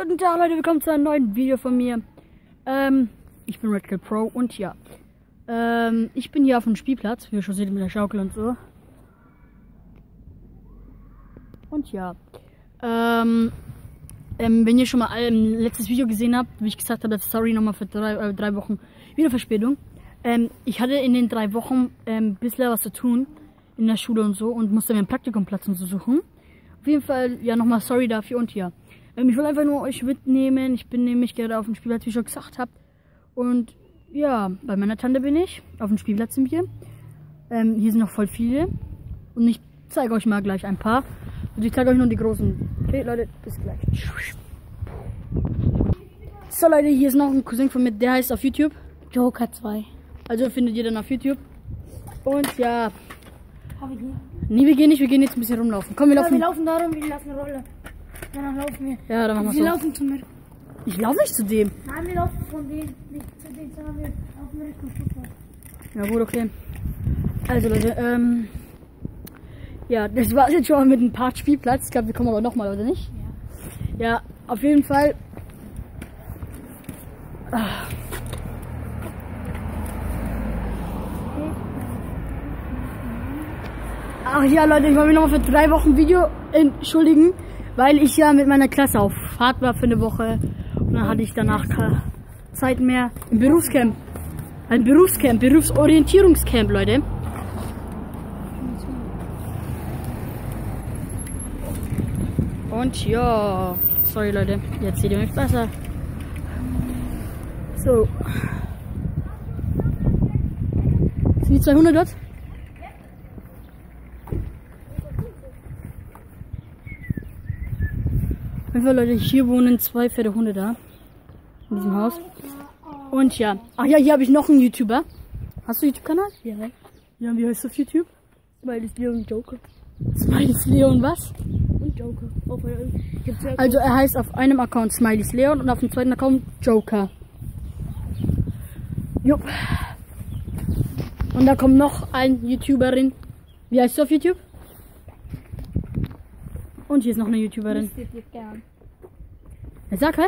Guten Tag Leute, willkommen zu einem neuen Video von mir. Ähm, ich bin Redkill Pro und ja, ähm, ich bin hier auf dem Spielplatz, wie ihr schon seht mit der Schaukel und so. Und ja, ähm, ähm, wenn ihr schon mal ein letztes Video gesehen habt, wie ich gesagt habe, sorry nochmal für drei, äh, drei Wochen wieder Verspätung. Ähm, ich hatte in den drei Wochen ein ähm, bisschen was zu tun in der Schule und so und musste mir einen Praktikumplatz und so suchen. Auf jeden Fall, ja, nochmal sorry dafür und ja. Ähm, ich will einfach nur euch mitnehmen. Ich bin nämlich gerade auf dem Spielplatz, wie ich schon gesagt habe. Und ja, bei meiner Tante bin ich. Auf dem Spielplatz sind wir. Ähm, hier sind noch voll viele. Und ich zeige euch mal gleich ein paar. Also ich zeige euch nur die großen. Okay, Leute, bis gleich. So, Leute, hier ist noch ein Cousin von mir, der heißt auf YouTube Joker 2. Also findet ihr dann auf YouTube. Und ja. Nee, wir gehen nicht, wir gehen jetzt ein bisschen rumlaufen. Komm, wir laufen. Ja, wir laufen darum, wir lassen eine Rolle. Ja, dann laufen wir. Ja, dann machen wir Wir so. laufen zu mir. Ich laufe nicht zu dem. Nein, wir laufen von denen, nicht zu denen, sondern wir laufen Richtung Stuttgart. Ja gut, okay. Also Leute, ähm. Ja, das war's jetzt schon mal mit dem Part Spielplatz. Ich glaube, wir kommen aber nochmal, oder nicht? Ja. Ja, auf jeden Fall. Ah. Ach ja, Leute, ich wollte mich nochmal für drei Wochen Video entschuldigen, weil ich ja mit meiner Klasse auf Fahrt war für eine Woche. Und dann hatte ich danach keine Zeit mehr im Berufscamp. Ein Berufscamp, Berufsorientierungscamp, Leute. Und ja, sorry Leute, jetzt seht ihr mich besser. So. Sind die 200 dort? Jeden Fall, Leute, hier wohnen zwei fette Hunde da. In diesem Haus. Und ja. Ach ja, hier habe ich noch einen YouTuber. Hast du YouTube-Kanal? Ja. Ja, wie heißt du auf YouTube? Smileys Leon Joker. Smileys Leon was? Und Joker. Also er heißt auf einem Account Smileys Leon und auf dem zweiten Account Joker. Jupp. Und da kommt noch ein YouTuberin. Wie heißt du auf YouTube? Und hier ist noch eine YouTuberin. Müsstet ihr gern. Ja, Sag hä?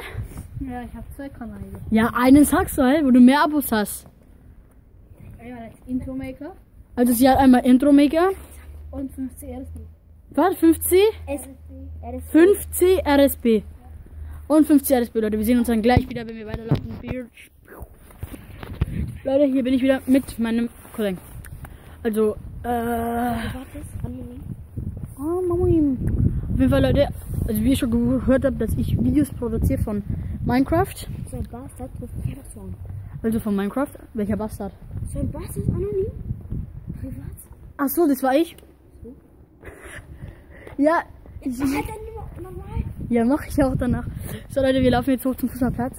Ja, ich habe zwei Kanäle. Ja, einen sagst du halt, wo du mehr Abos hast. Einmal als Intro-Maker Also sie hat einmal Intro Maker. und 50 RSB. Was? 50? RSB. 50 RSB. Und 50 RSB, Leute. Wir sehen uns dann gleich wieder, wenn wir weiterlaufen. Leute, hier bin ich wieder mit meinem Cousin. Also, äh. Auf jeden Fall, Leute, also wie ihr schon gehört habt, dass ich Videos produziere von Minecraft. So ein Bastard ruft mich das an. Also von Minecraft. Welcher Bastard? So ein Bastard anonym? Privat? Ach so, das war ich. Ja, ich, er nur normal? Ja, mache ich auch danach. So Leute, wir laufen jetzt hoch zum Fußballplatz.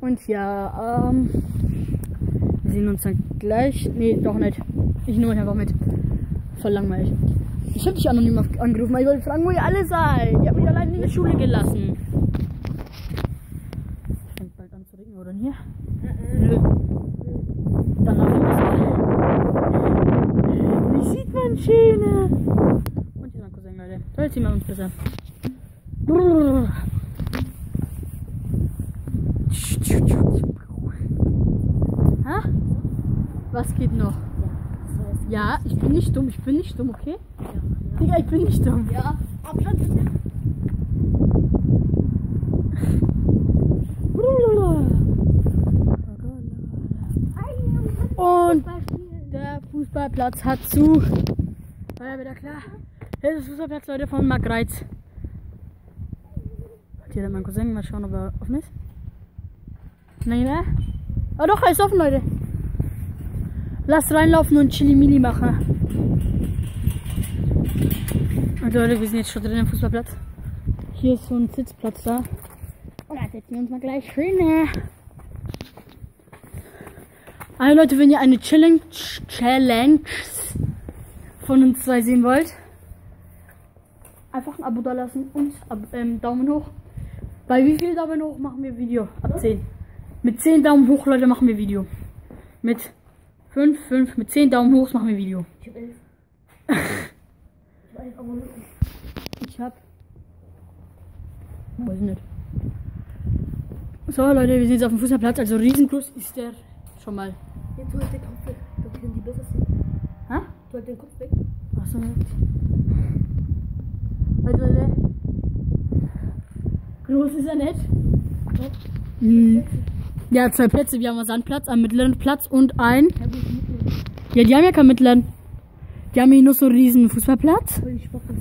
Und ja, ähm, wir sehen uns dann gleich. Nee, doch nicht. Ich nehme euch einfach mit. Voll langweilig. Ich habe dich anonym angerufen, weil ich wollte fragen, wo ihr alle seid. Ihr habt mich allein in der Schule gelassen. Fängt bald an zu regnen, oder hier? Nö. Dann laufen wir Wie sieht man schöner? Und hier ist mein Cousin, Leute. So, jetzt sehen wir uns besser. Brrr. Was geht noch? Ja, ich bin nicht dumm, ich bin nicht dumm, okay? Digga, ich bin nicht dumm. Ja. Abstand bitte. Und der Fußballplatz hat zu. War ja wieder klar. Hier ist der Fußballplatz, Leute, von Mark Reitz. Hier hat mein Cousin, mal schauen, ob er offen ist. Nein, ne? Ah doch, er ist offen, Leute. Lasst reinlaufen und Chili-Mili machen. Also Leute, wir sind jetzt schon drin im Fußballplatz. Hier ist so ein Sitzplatz da. Und da setzen wir uns mal gleich schön. ne? Also Leute, wenn ihr eine Challenge, Challenge von uns zwei sehen wollt, einfach ein Abo da lassen und ähm, Daumen hoch. Bei wie viel Daumen hoch machen wir Video? Ab 10. Mit 10 Daumen hoch, Leute, machen wir Video. Mit 5, 5, mit 10 Daumen hoch machen wir Video. Ich. ich hab. Weiß nicht. So, Leute, wir sind jetzt auf dem Fußballplatz. Also riesengroß ist der schon mal. Jetzt holt den Kopf weg. Dann können die besser sehen. Hä? Du halt den Kopf weg. Achso. Also, Leute. Groß ist er nicht. Hm. Ja, zwei Plätze. Wir haben einen Sandplatz, einen mittleren Platz und ein. Ja, gut, mitnehmen. Ja, die haben ja keinen mittleren. Die haben hier nur so einen riesen Fußballplatz.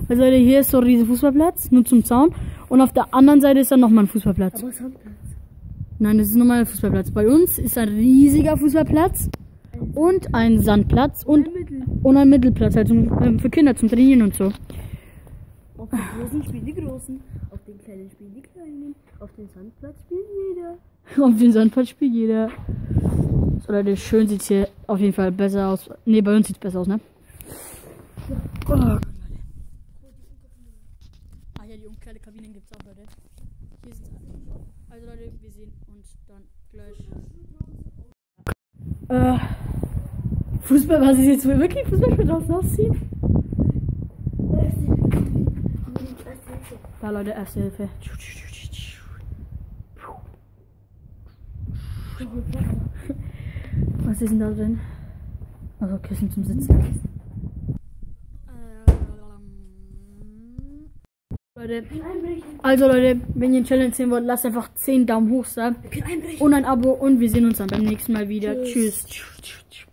Also hier ist so ein riesen Fußballplatz, nur zum Zaun. Und auf der anderen Seite ist dann nochmal ein Fußballplatz. Aber Sandplatz. Nein, das ist nur mal ein Fußballplatz. Bei uns ist ein riesiger Fußballplatz und ein Sandplatz und, und ein Mittelplatz, also ähm, für Kinder zum Trainieren und so. Auf den Großen spielen die Großen. Auf den Kleinen spielen die Kleinen. Auf den Sandplatz spielt jeder. Auf den Sandplatz spielt jeder. So Leute, schön sieht's hier auf jeden Fall besser aus. Ne, bei uns sieht's besser aus, ne? Ah ja, die Umkleidekabinen gibt's auch, Leute. Hier sind's alle. Also Leute, wir sehen uns dann gleich. Äh, Fußball, was ist jetzt wirklich Fußball für draußen aussieht? Ja, Leute, erste Hilfe. Was ist denn da drin? Also Kissen zum Sitzen. Leute, also Leute, wenn ihr eine Challenge sehen wollt, lasst einfach 10 Daumen hoch da und ein Abo und wir sehen uns dann beim nächsten Mal wieder. Tschüss. Tschüss.